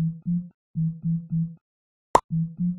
Thank you.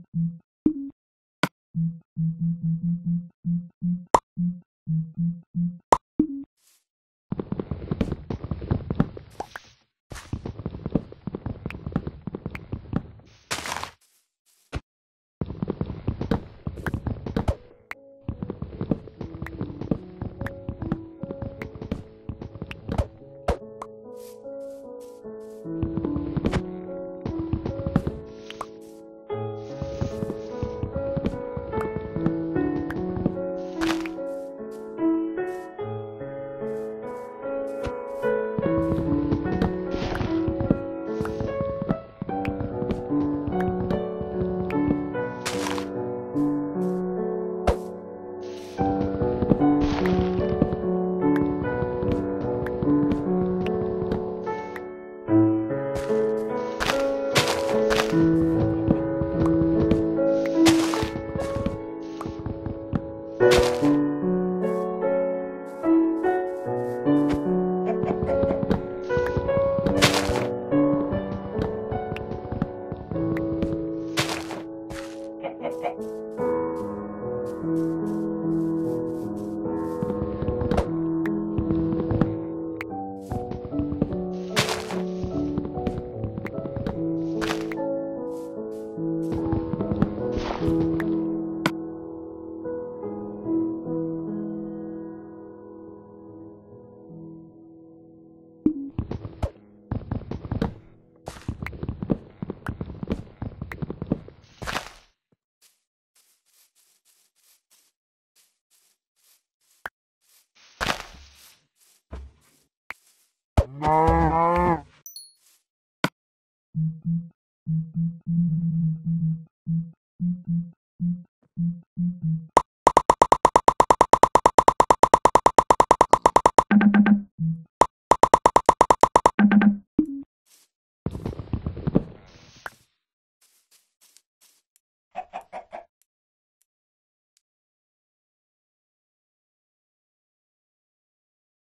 Thank you. Bye.